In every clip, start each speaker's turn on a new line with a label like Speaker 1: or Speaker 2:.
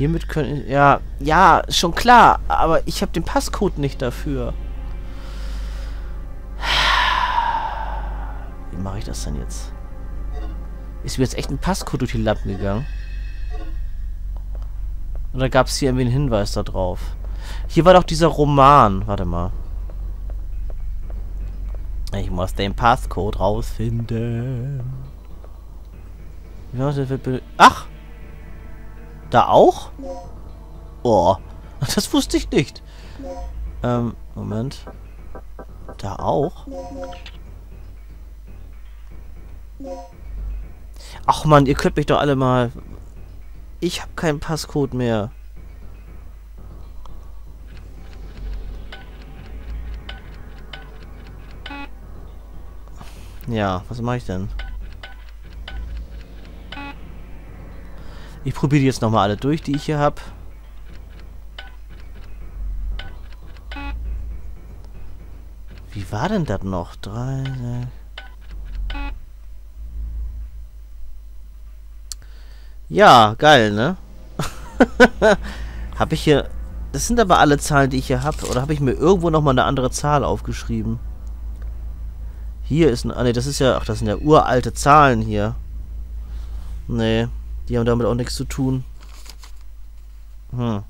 Speaker 1: Hiermit können... Ja, ja, schon klar. Aber ich habe den Passcode nicht dafür. Wie mache ich das denn jetzt? Ist mir jetzt echt ein Passcode durch die Lappen gegangen? Oder gab es hier irgendwie einen Hinweis da drauf? Hier war doch dieser Roman. Warte mal. Ich muss den Passcode rausfinden. Ach! Da auch? Oh. Das wusste ich nicht. Ähm, Moment. Da auch? Ach man, ihr könnt mich doch alle mal... Ich habe keinen Passcode mehr. Ja, was mache ich denn? Ich probiere jetzt nochmal alle durch, die ich hier habe. Wie war denn das noch? Drei, Ja, geil, ne? habe ich hier... Das sind aber alle Zahlen, die ich hier habe. Oder habe ich mir irgendwo nochmal eine andere Zahl aufgeschrieben? Hier ist ein... Ah, ne, das ist ja... Ach, das sind ja uralte Zahlen hier. Nee. Die haben damit auch nichts zu tun. Hm.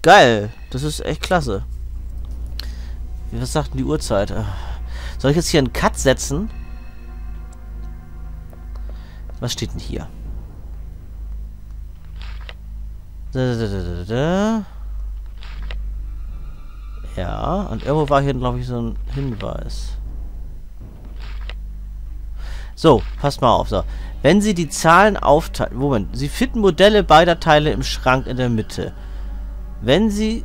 Speaker 1: Geil. Das ist echt klasse. Was sagt denn die Uhrzeit? Soll ich jetzt hier einen Cut setzen? Was steht denn hier? Da, da, da, ja, und irgendwo war hier, glaube ich, so ein Hinweis. So, passt mal auf. So. Wenn Sie die Zahlen aufteilen... Moment. Sie finden Modelle beider Teile im Schrank in der Mitte. Wenn Sie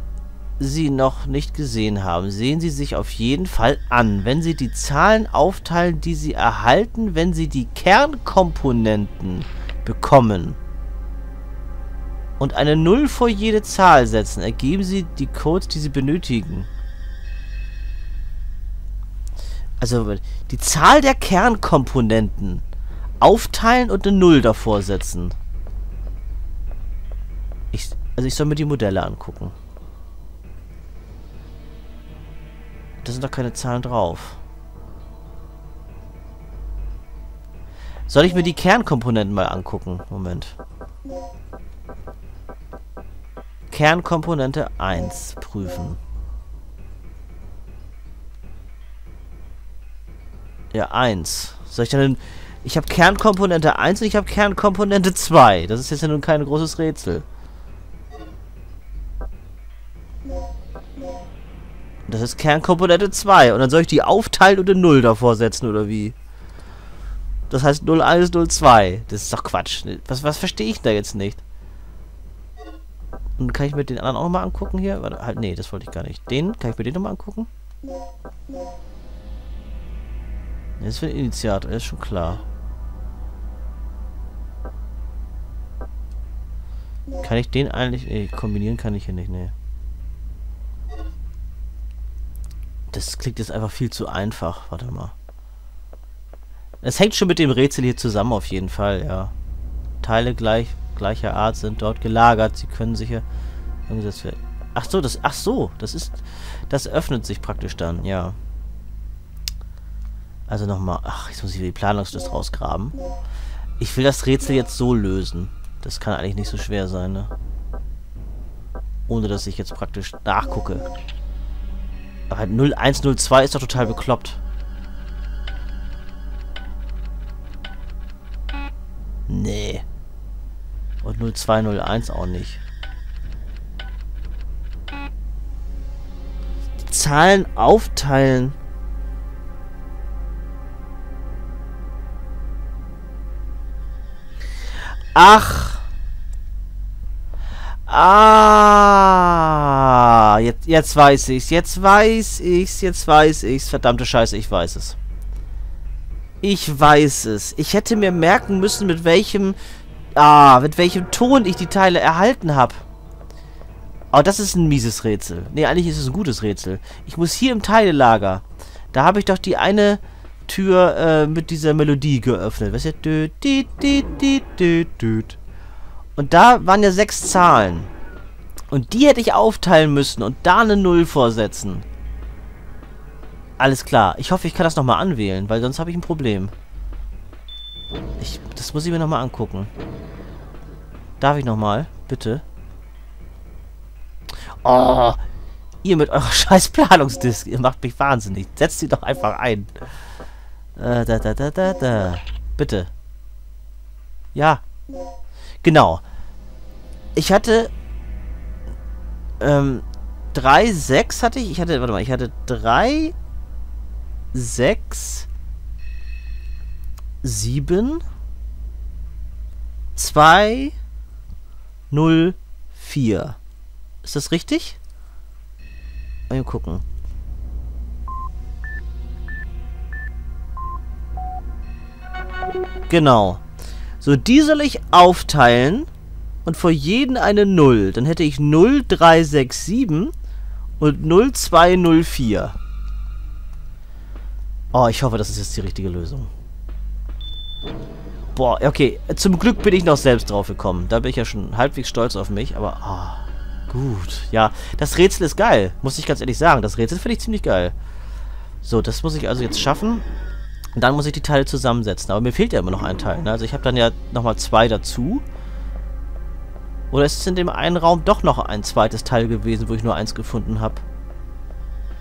Speaker 1: sie noch nicht gesehen haben, sehen Sie sich auf jeden Fall an. Wenn Sie die Zahlen aufteilen, die Sie erhalten, wenn Sie die Kernkomponenten bekommen und eine Null vor jede Zahl setzen, ergeben Sie die Codes, die Sie benötigen. Also die Zahl der Kernkomponenten aufteilen und eine Null davor setzen. Ich, also ich soll mir die Modelle angucken. Da sind doch keine Zahlen drauf. Soll ich mir die Kernkomponenten mal angucken? Moment. Kernkomponente 1 prüfen. Ja, 1. Soll ich dann... Ich habe Kernkomponente 1 und ich habe Kernkomponente 2. Das ist jetzt ja nun kein großes Rätsel. Das ist Kernkomponente 2. Und dann soll ich die aufteilen und eine 0 davor setzen, oder wie? Das heißt 01, 02. Das ist doch Quatsch. Was, was verstehe ich da jetzt nicht? Und kann ich mir den anderen auch nochmal angucken hier? Warte, halt, nee, das wollte ich gar nicht. Den? Kann ich mir den nochmal angucken? Das ist für ein Initiator, ist schon klar. Kann ich den eigentlich... Nee, kombinieren kann ich hier nicht, nee. Das klingt jetzt einfach viel zu einfach. Warte mal. Es hängt schon mit dem Rätsel hier zusammen auf jeden Fall, ja. Teile gleich, gleicher Art sind dort gelagert. Sie können sicher. Ach so, das, ach so, das ist, das öffnet sich praktisch dann, ja. Also nochmal, ach, jetzt muss ich die Planungsliste rausgraben. Ich will das Rätsel jetzt so lösen. Das kann eigentlich nicht so schwer sein, ne? Ohne, dass ich jetzt praktisch nachgucke. Aber 0102 ist doch total bekloppt. Nee. Und 0201 auch nicht. Die Zahlen aufteilen. Ach. Ah, jetzt, jetzt weiß ich's. Jetzt weiß ich's. Jetzt weiß ich's. Verdammte Scheiße, ich weiß es. Ich weiß es. Ich hätte mir merken müssen, mit welchem... Ah, mit welchem Ton ich die Teile erhalten habe. Aber das ist ein mieses Rätsel. Ne, eigentlich ist es ein gutes Rätsel. Ich muss hier im Teilelager. Da habe ich doch die eine Tür äh, mit dieser Melodie geöffnet. Was ist ja? Und da waren ja sechs Zahlen. Und die hätte ich aufteilen müssen und da eine Null vorsetzen. Alles klar. Ich hoffe, ich kann das nochmal anwählen, weil sonst habe ich ein Problem. Ich, das muss ich mir nochmal angucken. Darf ich nochmal? Bitte. Oh, ihr mit eurer scheiß Planungsdisk. Ihr macht mich wahnsinnig. Setzt sie doch einfach ein. Äh, da, da, da, da, da. Bitte. Ja. Genau. Ich hatte ähm, 3, 6 hatte ich. Ich hatte, warte mal, ich hatte 3, 6, 7, 2, 0, 4. Ist das richtig? Mal gucken. Genau. So, die soll ich aufteilen und vor jeden eine 0. Dann hätte ich 0367 und 0204. Oh, ich hoffe, das ist jetzt die richtige Lösung. Boah, okay. Zum Glück bin ich noch selbst drauf gekommen. Da bin ich ja schon halbwegs stolz auf mich, aber... Oh, gut. Ja, das Rätsel ist geil. Muss ich ganz ehrlich sagen. Das Rätsel finde ich ziemlich geil. So, das muss ich also jetzt schaffen. Und dann muss ich die Teile zusammensetzen. Aber mir fehlt ja immer noch ein Teil. Ne? Also ich habe dann ja nochmal zwei dazu. Oder ist es in dem einen Raum doch noch ein zweites Teil gewesen, wo ich nur eins gefunden habe?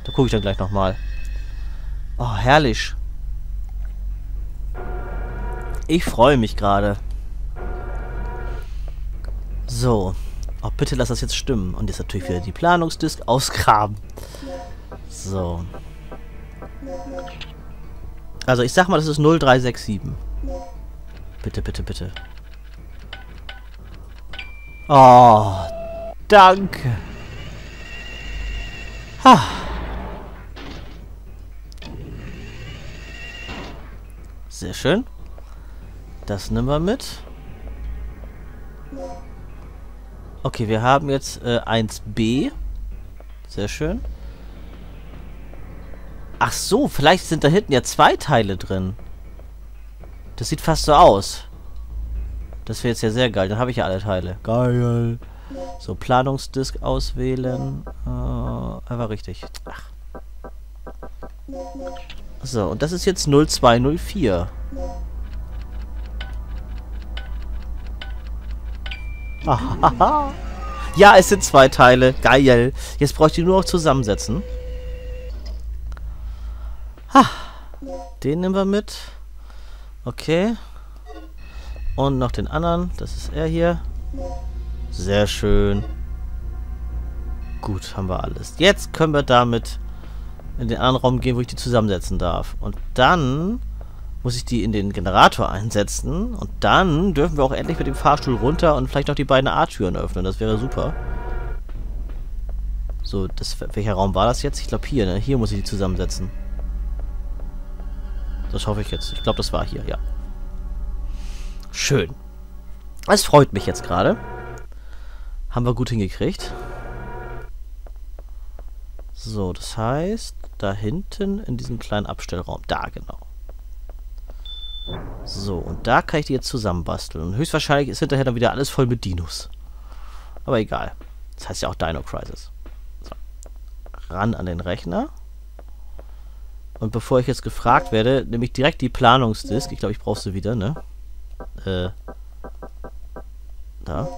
Speaker 1: Da gucke ich dann gleich nochmal. Oh, herrlich. Ich freue mich gerade. So. Oh, bitte lass das jetzt stimmen. Und jetzt natürlich wieder die Planungsdisk ausgraben. So. Also ich sag mal, das ist 0367. Bitte, bitte, bitte. Oh, danke. Ha. Sehr schön. Das nehmen wir mit. Okay, wir haben jetzt äh, 1b. Sehr schön. Ach so, vielleicht sind da hinten ja zwei Teile drin. Das sieht fast so aus. Das wäre jetzt ja sehr geil. Dann habe ich ja alle Teile. Geil. So, Planungsdisk auswählen. Äh, war richtig. Ach. So, und das ist jetzt 0204. ja, es sind zwei Teile. Geil. Jetzt brauche ich die nur noch zusammensetzen. Ha. Den nehmen wir mit. Okay. Und noch den anderen. Das ist er hier. Sehr schön. Gut, haben wir alles. Jetzt können wir damit in den anderen Raum gehen, wo ich die zusammensetzen darf. Und dann muss ich die in den Generator einsetzen. Und dann dürfen wir auch endlich mit dem Fahrstuhl runter und vielleicht noch die beiden A-Türen öffnen. Das wäre super. So, das, welcher Raum war das jetzt? Ich glaube hier, ne? Hier muss ich die zusammensetzen. Das hoffe ich jetzt. Ich glaube, das war hier, ja. Schön. Es freut mich jetzt gerade. Haben wir gut hingekriegt. So, das heißt, da hinten in diesem kleinen Abstellraum. Da, genau. So, und da kann ich die jetzt zusammenbasteln. Und höchstwahrscheinlich ist hinterher dann wieder alles voll mit Dinos. Aber egal. Das heißt ja auch Dino Crisis. So. Ran an den Rechner. Und bevor ich jetzt gefragt werde, nehme ich direkt die Planungsdisk. Ich glaube, ich brauche sie wieder, ne? Äh. Da.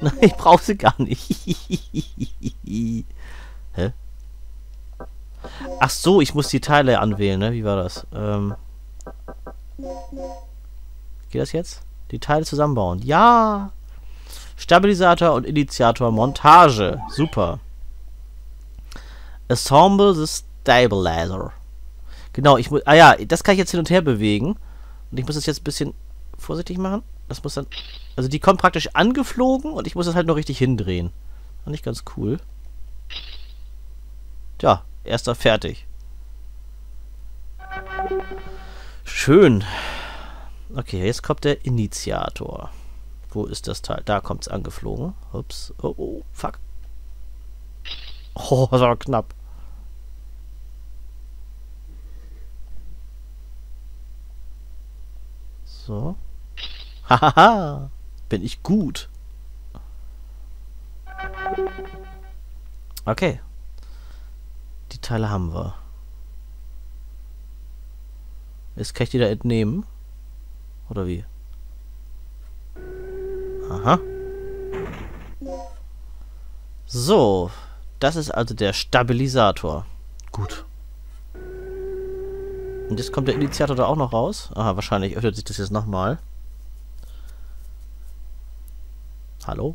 Speaker 1: Nein, ich brauche sie gar nicht. Hä? Ach so, ich muss die Teile anwählen, ne? Wie war das? Ähm. Geht das jetzt? Die Teile zusammenbauen. Ja! Stabilisator und Initiator Montage. Super. Assemble the Stabilizer. Genau, ich muss. Ah ja, das kann ich jetzt hin und her bewegen. Und ich muss das jetzt ein bisschen vorsichtig machen. Das muss dann. Also die kommt praktisch angeflogen und ich muss das halt noch richtig hindrehen. Fand ich ganz cool. Tja, erster fertig. Schön. Okay, jetzt kommt der Initiator. Wo ist das Teil? Da kommt es angeflogen. Ups. Oh, oh, fuck. Oh, das war knapp. So. Hahaha. Bin ich gut. Okay. Die Teile haben wir. Jetzt kann ich die da entnehmen. Oder wie? Aha. So. Das ist also der Stabilisator. Gut. Und jetzt kommt der Initiator da auch noch raus. Aha, wahrscheinlich öffnet sich das jetzt nochmal. Hallo?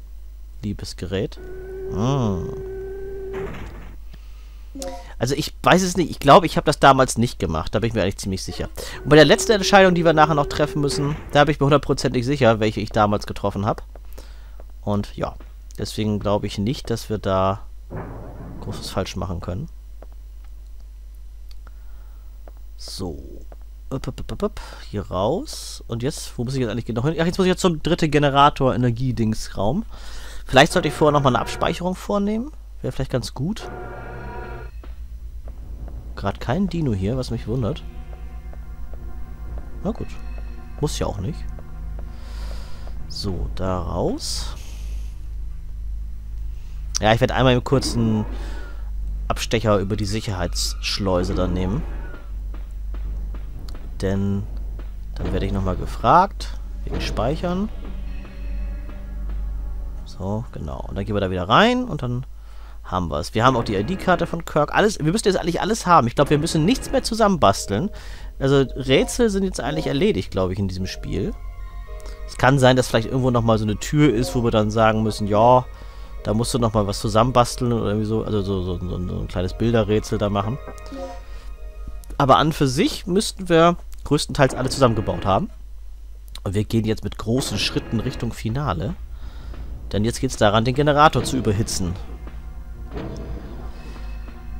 Speaker 1: Liebes Gerät. Hm. Also ich weiß es nicht. Ich glaube, ich habe das damals nicht gemacht. Da bin ich mir eigentlich ziemlich sicher. Und bei der letzten Entscheidung, die wir nachher noch treffen müssen, da bin ich mir hundertprozentig sicher, welche ich damals getroffen habe. Und ja, deswegen glaube ich nicht, dass wir da großes falsch machen können. So. Hier raus. Und jetzt, wo muss ich jetzt eigentlich noch hin? Ach, jetzt muss ich jetzt zum dritten Generator Energiedingsraum. Vielleicht sollte ich vorher nochmal eine Abspeicherung vornehmen. Wäre vielleicht ganz gut. Gerade kein Dino hier, was mich wundert. Na gut. Muss ja auch nicht. So, da raus. Ja, ich werde einmal im kurzen Abstecher über die Sicherheitsschleuse dann nehmen. Denn dann werde ich nochmal gefragt. Wegen Speichern. So, genau. Und dann gehen wir da wieder rein und dann haben wir es. Wir haben auch die ID-Karte von Kirk. Alles, wir müssen jetzt eigentlich alles haben. Ich glaube, wir müssen nichts mehr zusammenbasteln. Also Rätsel sind jetzt eigentlich erledigt, glaube ich, in diesem Spiel. Es kann sein, dass vielleicht irgendwo nochmal so eine Tür ist, wo wir dann sagen müssen, ja, da musst du nochmal was zusammenbasteln oder irgendwie so. Also so, so, so, so ein kleines Bilderrätsel da machen. Aber an für sich müssten wir größtenteils alle zusammengebaut haben. Und wir gehen jetzt mit großen Schritten Richtung Finale. Denn jetzt geht es daran, den Generator zu überhitzen.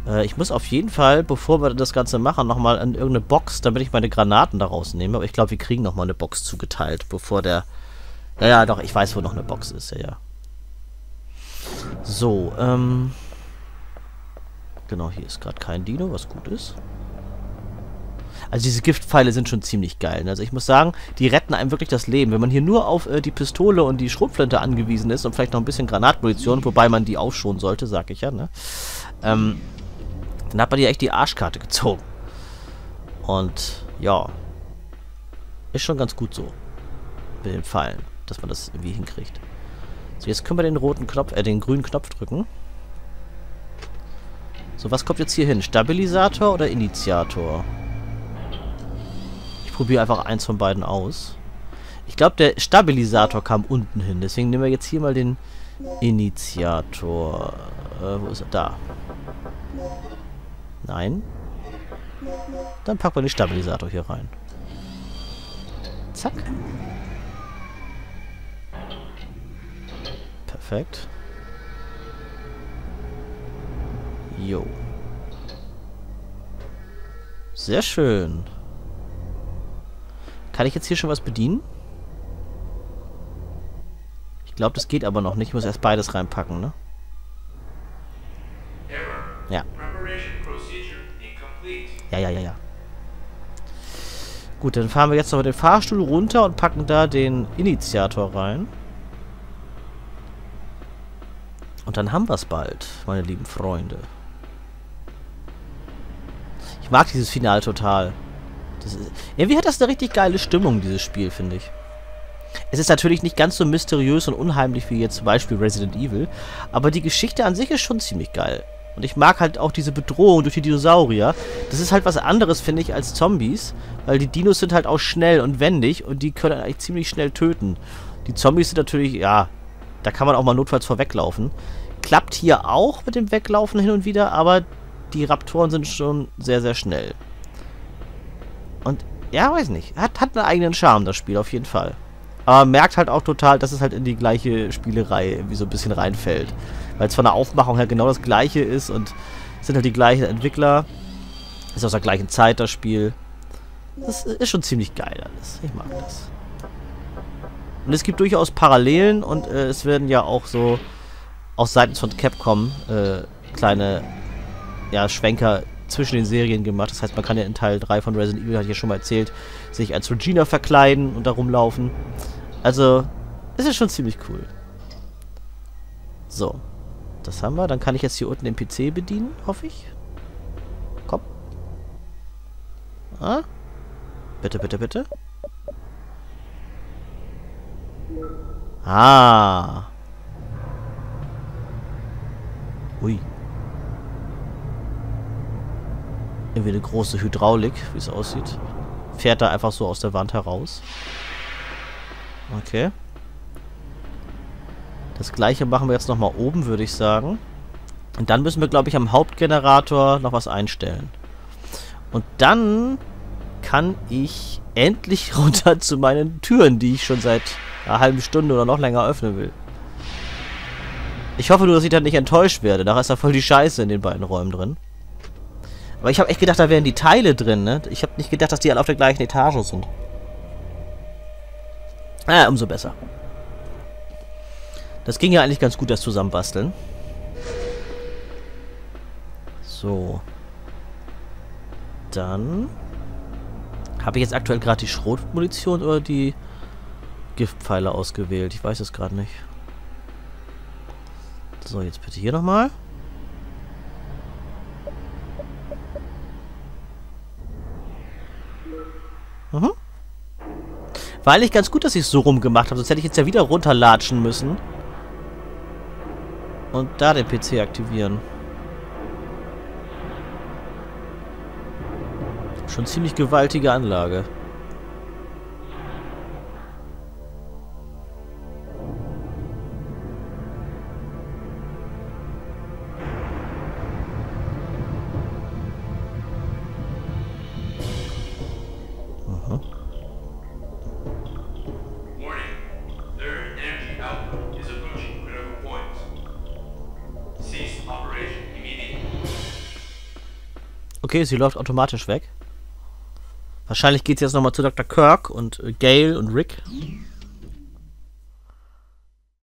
Speaker 1: Äh, ich muss auf jeden Fall, bevor wir das Ganze machen, nochmal an irgendeine Box, damit ich meine Granaten da rausnehme. Aber ich glaube, wir kriegen nochmal eine Box zugeteilt, bevor der... Ja, ja, doch, ich weiß, wo noch eine Box ist. Ja, ja. So, ähm... Genau, hier ist gerade kein Dino, was gut ist. Also diese Giftpfeile sind schon ziemlich geil. Ne? Also ich muss sagen, die retten einem wirklich das Leben. Wenn man hier nur auf äh, die Pistole und die Schrotflinte angewiesen ist und vielleicht noch ein bisschen Granatmunition, wobei man die aufschonen sollte, sag ich ja, ne? Ähm, dann hat man hier echt die Arschkarte gezogen. Und ja, ist schon ganz gut so. Mit den Pfeilen, dass man das irgendwie hinkriegt. So, jetzt können wir den roten Knopf, äh, den grünen Knopf drücken. So, was kommt jetzt hier hin? Stabilisator oder Initiator? Probiere einfach eins von beiden aus. Ich glaube, der Stabilisator kam unten hin. Deswegen nehmen wir jetzt hier mal den Initiator. Äh, wo ist er? Da. Nein. Dann packen wir den Stabilisator hier rein. Zack. Perfekt. Jo. Sehr schön. Kann ich jetzt hier schon was bedienen? Ich glaube, das geht aber noch nicht. Ich muss erst beides reinpacken, ne? Ja. Ja, ja, ja, ja. Gut, dann fahren wir jetzt noch den Fahrstuhl runter und packen da den Initiator rein. Und dann haben wir es bald, meine lieben Freunde. Ich mag dieses Finale total. Das ist, irgendwie hat das eine richtig geile Stimmung, dieses Spiel, finde ich. Es ist natürlich nicht ganz so mysteriös und unheimlich wie jetzt zum Beispiel Resident Evil, aber die Geschichte an sich ist schon ziemlich geil. Und ich mag halt auch diese Bedrohung durch die Dinosaurier. Das ist halt was anderes, finde ich, als Zombies, weil die Dinos sind halt auch schnell und wendig und die können eigentlich ziemlich schnell töten. Die Zombies sind natürlich, ja, da kann man auch mal notfalls vorweglaufen. Klappt hier auch mit dem Weglaufen hin und wieder, aber die Raptoren sind schon sehr, sehr schnell. Und ja, weiß nicht. Hat, hat einen eigenen Charme, das Spiel, auf jeden Fall. Aber merkt halt auch total, dass es halt in die gleiche Spielerei irgendwie so ein bisschen reinfällt. Weil es von der Aufmachung her genau das gleiche ist und es sind halt die gleichen Entwickler. Ist aus der gleichen Zeit das Spiel. Das ist schon ziemlich geil alles. Ich mag das. Und es gibt durchaus Parallelen und äh, es werden ja auch so aus seitens von Capcom äh, kleine ja, Schwenker zwischen den Serien gemacht. Das heißt, man kann ja in Teil 3 von Resident Evil, hatte ich ja schon mal erzählt, sich als Regina verkleiden und da rumlaufen. Also, es ist schon ziemlich cool. So. Das haben wir. Dann kann ich jetzt hier unten den PC bedienen, hoffe ich. Komm. Ah. Bitte, bitte, bitte. Ah. Ui. Irgendwie eine große Hydraulik, wie es aussieht. Fährt da einfach so aus der Wand heraus. Okay. Das gleiche machen wir jetzt nochmal oben, würde ich sagen. Und dann müssen wir, glaube ich, am Hauptgenerator noch was einstellen. Und dann kann ich endlich runter zu meinen Türen, die ich schon seit einer halben Stunde oder noch länger öffnen will. Ich hoffe nur, dass ich dann nicht enttäuscht werde. Da ist da voll die Scheiße in den beiden Räumen drin. Aber ich habe echt gedacht, da wären die Teile drin, ne? Ich habe nicht gedacht, dass die alle auf der gleichen Etage sind. Ah, umso besser. Das ging ja eigentlich ganz gut, das Zusammenbasteln. So. Dann habe ich jetzt aktuell gerade die Schrotmunition oder die Giftpfeile ausgewählt? Ich weiß es gerade nicht. So, jetzt bitte hier nochmal. Mhm. War eigentlich ganz gut, dass ich es so rumgemacht habe. Sonst hätte ich jetzt ja wieder runterlatschen müssen. Und da den PC aktivieren. Schon ziemlich gewaltige Anlage. Okay, sie läuft automatisch weg. Wahrscheinlich geht es jetzt nochmal zu Dr. Kirk und äh, Gail und Rick.